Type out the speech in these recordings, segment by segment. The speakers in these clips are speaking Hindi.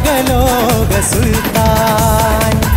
पागलों का सुल्तान।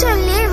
चले